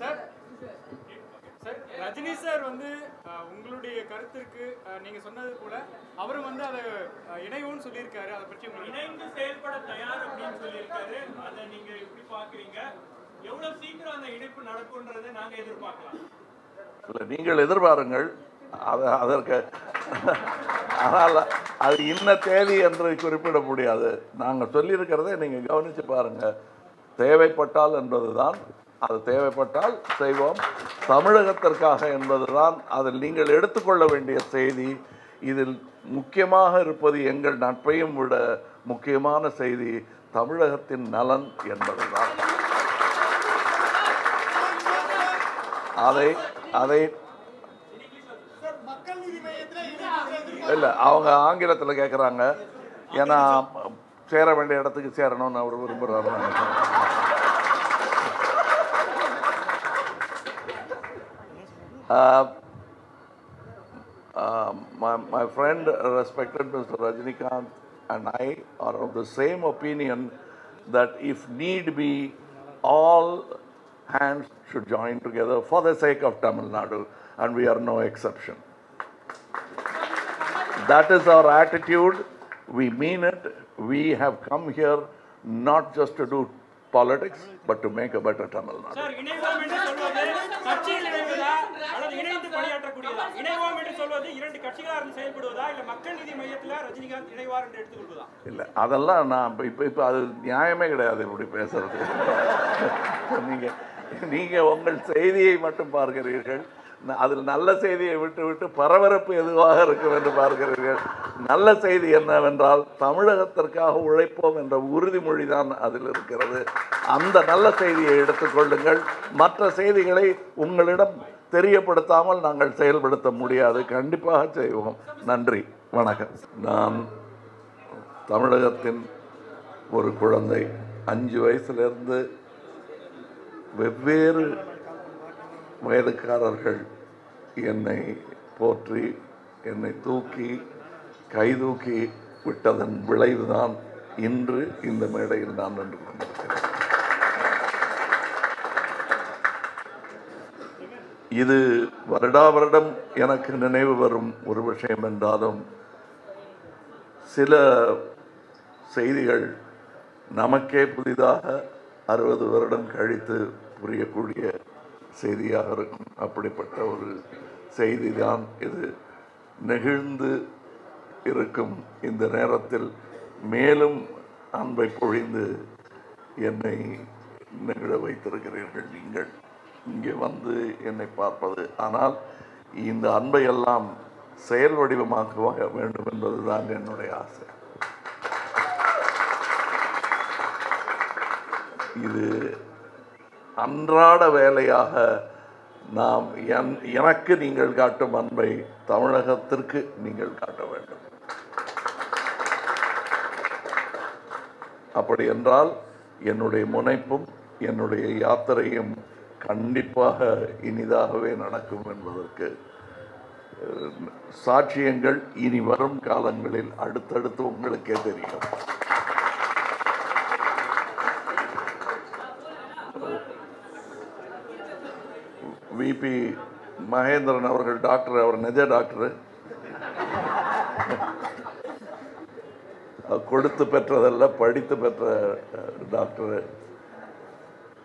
Sir sir Rajini sir வந்து உங்களுடைய கருத்திற்கு நீங்க சொன்னது போல அவரும் வந்து அதை இணைவுன்னு சொல்லியிருக்காரு. அதை பற்றி இணைந்து செயல்பட தயார் அப்படின்னு சொல்லியிருக்காரு. அதை நீங்க எப்படி பாக்குறீங்க எவ்வளவு சீக்கிரம் அந்த இணைப்பு நடக்கும்ன்றதை நாங்க எதிர்பார்க்கலாம். இல்லை நீங்கள் எதிர்பாருங்கள். அது அதற்கு ஆனால் அது இன்ன தேதி என்று குறிப்பிட முடியாது. நாங்கள் சொல்லியிருக்கிறதை நீங்கள் கவனித்து பாருங்கள் தேவைப்பட்டால் என்பதுதான் அது தேவைப்பட்டால் செய்வோம். தமிழகத்திற்காக என்பதுதான் அதில் நீங்கள் எடுத்துக்கொள்ள வேண்டிய செய்தி. இதில் முக்கியமாக இருப்பது எங்கள் நட்பையும் விட முக்கியமான செய்தி தமிழகத்தின் நலன் என்பதுதான். அதை அதை இல்லை அவங்க ஆங்கிலத்தில் கேட்குறாங்க ஏன்னா சேர வேண்டிய இடத்துக்கு சேரணும்னு அவர் விரும்புகிறாரு Uh, my, my friend, uh, respected Mr. Rajinikanth, and I are of the same opinion that if need be, all hands should join together for the sake of Tamil Nadu, and we are no exception. That is our attitude. We mean it. We have come here not just to do politics, but to make a better Tamil Nadu. Sir இணைவோம் என்று சொல்வது கட்சியில் இணைவதா? அல்லது இணைந்து பணியாற்றக்கூடியதா? இணைவோம் என்று சொல்வது இரண்டு கட்சிகளாக இருந்து செயல்படுவதா? இல்ல மக்கள் நீதி மையத்துல ரஜினிகாந்த் இணைவார் என்று எடுத்துக்கொள்வதா? இல்லை அதெல்லாம் நான் இப்போ இப்போ அது நியாயமே கிடையாது இப்படி பேசுறது. நீங்கள் நீங்கள் உங்கள் செய்தியை மட்டும் பார்க்கிறீர்கள். அதில் நல்ல செய்தியை விட்டுவிட்டு பரபரப்பு எதுவாக இருக்கும் என்று பார்க்கிறீர்கள். நல்ல செய்தி என்னவென்றால் தமிழகத்திற்காக உழைப்போம் என்ற உறுதிமொழி தான் அதில் இருக்கிறது. அந்த நல்ல செய்தியை எடுத்துக்கொள்ளுங்கள் மற்ற செய்திகளை உங்களிடம் தெரியப்படுத்தாமல் நாங்கள் செயல்படுத்த முடியாது. கண்டிப்பாக செய்வோம். நன்றி. வணக்கம். நான் தமிழகத்தின் ஒரு குழந்தை. அஞ்சு வயசுலேருந்து வெவ்வேறு வயதுக்காரர்கள் என்னை போற்றி என்னை தூக்கி கைதூக்கி விட்டதன் விளைவுதான் இன்று இந்த மேடையில் நான் நின்று கொண்டிருக்கிறேன். இது வருடா வருடம் எனக்கு நினைவு வரும் ஒரு விஷயம் என்றாலும் சில செய்திகள் நமக்கே புதிதாக அறுபது வருடம் கழித்து புரியக்கூடிய செய்தியாக இருக்கும். அப்படிப்பட்ட ஒரு செய்தி தான் இது. நெகிழ்ந்து இருக்கும் இந்த நேரத்தில் மேலும் அன்பை பொழிந்து என்னை நெகிழ வைத்திருக்கிறீர்கள் நீங்கள். இங்கே வந்து என்னை பார்ப்பது. ஆனால் இந்த அன்பை எல்லாம் செயல் வடிவமாக்க வேண்டும் என்பதுதான் என்னுடைய ஆசை. இது அன்றாட வேலையாக நாம் என் எனக்கு நீங்கள் காட்டும் அன்பை தமிழகத்திற்கு நீங்கள் காட்ட வேண்டும். அப்படி என்றால் என்னுடைய முனைப்பும் என்னுடைய யாத்திரையும் கண்டிப்பாக இனிதாகவே நடக்கும் என்பதற்கு சாட்சியங்கள் இனி வரும் காலங்களில் அடுத்தடுத்து உங்களுக்கே தெரியும். விபி மகேந்திரன் அவர்கள் டாக்டர் அவர் நிஜ டாக்டர். கொடுத்து பெற்றதல்ல படித்து பெற்ற டாக்டர்.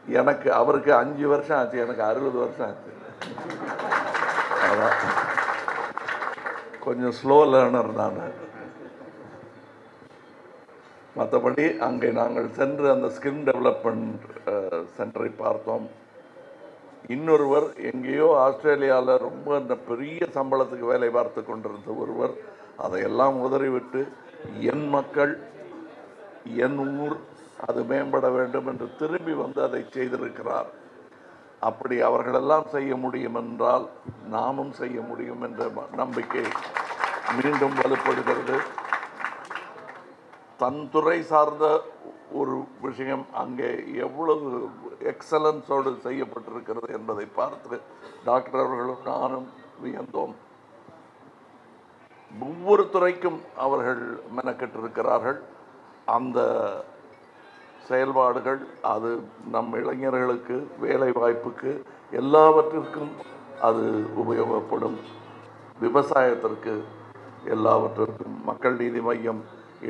எனக்கு அவருக்கு அஞ்சு வருஷம் ஆச்சு எனக்கு அறுபது வருஷம் ஆச்சு. அதான். கொஞ்சம் ஸ்லோ லேர்னர் நான். மற்றபடி அங்கே நாங்கள் சென்று அந்த ஸ்கின் டெவலப்மெண்ட் சென்டரை பார்த்தோம். இன்னொருவர் எங்கேயோ ஆஸ்திரேலியாவில் ரொம்ப இந்த பெரிய சம்பளத்துக்கு வேலை பார்த்து கொண்டிருந்த ஒருவர் அதையெல்லாம் உதறிவிட்டு என் மக்கள் என் ஊர் அது மேம்பட வேண்டும் என்று திரும்பி வந்து அதை செய்திருக்கிறார். அப்படி அவர்களெல்லாம் செய்ய முடியும் என்றால் நாமும் செய்ய முடியும் என்ற நம்பிக்கை மீண்டும் வலுப்படுகிறது. தன் துறை சார்ந்த ஒரு விஷயம் அங்கே எவ்வளவு எக்ஸலன்ஸோடு செய்யப்பட்டிருக்கிறது என்பதை பார்த்து டாக்டர் அவர்களும் நானும் வியந்தோம். ஒவ்வொரு துறைக்கும் அவர்கள் மெனக்கெட்டிருக்கிறார்கள். அந்த செயல்பாடுகள் அது நம் இளைஞர்களுக்கு வேலை வாய்ப்புக்கு எல்லாவற்றிற்கும் அது உபயோகப்படும். விவசாயத்திற்கு எல்லாவற்றிற்கும் மக்கள் நீதி மையம்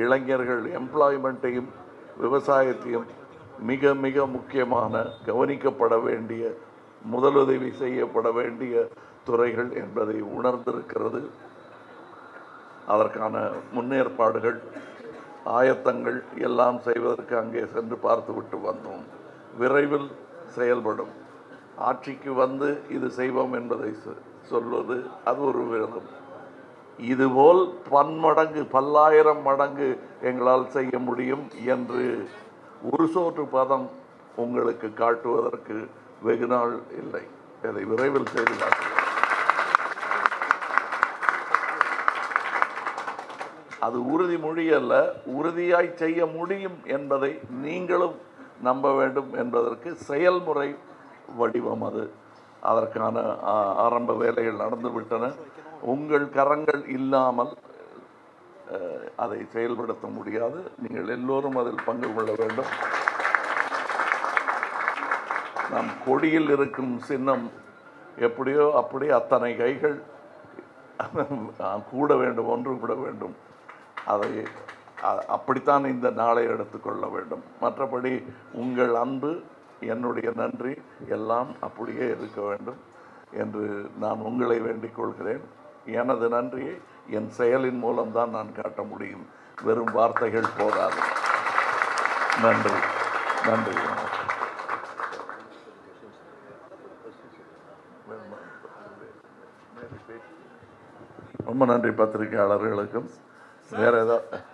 இளைஞர்கள் எம்ப்ளாய்மெண்ட்டையும் விவசாயத்தையும் மிக மிக முக்கியமான கவனிக்கப்பட வேண்டிய முதலுதவி செய்யப்பட வேண்டிய துறைகள் என்பதை உணர்ந்திருக்கிறது. அதற்கான முன்னேற்பாடுகள் ஆயத்தங்கள் எல்லாம் செய்வதற்கு அங்கே சென்று பார்த்துவிட்டு வந்தோம். விரைவில் செயல்படும். ஆட்சிக்கு வந்து இது செய்வோம் என்பதை சொ- சொல்வது அது ஒரு விரதம். இதுபோல் பன்மடங்கு பல்லாயிரம் மடங்கு எங்களால் செய்ய முடியும் என்று ஒரு சோற்று பதம் உங்களுக்கு காட்டுவதற்கு வெகு நாள் இல்லை. இதை விரைவில் செய்து அது உறுதிமொழி அல்ல உறுதியாய் செய்ய முடியும் என்பதை நீங்களும் நம்ப வேண்டும் என்பதற்கு செயல்முறை வடிவம் அது. அதற்கான ஆரம்ப வேலைகள் நடந்துவிட்டன உங்கள் கரங்கள் இல்லாமல் அதை செயல்படுத்த முடியாது. நீங்கள் எல்லோரும் அதில் பங்கு கொள்ள வேண்டும். நம் கொடியில் இருக்கும் சின்னம் எப்படியோ அப்படி அத்தனை கைகள் கூட வேண்டும் ஒன்று கூட வேண்டும். அதை அ- அப்படித்தான் இந்த நாளை எடுத்துக்கொள்ள வேண்டும். மற்றபடி உங்கள் அன்பு என்னுடைய நன்றி எல்லாம் அப்படியே இருக்க வேண்டும் என்று நான் உங்களை வேண்டிக் கொள்கிறேன். எனது நன்றியை என் செயலின் மூலம்தான் நான் காட்ட முடியும். வெறும் வார்த்தைகள் போதாது. நன்றி. நன்றி. ரொம்ப நன்றி பத்திரிகையாளர்களுக்கும். வேறு ஏதாவது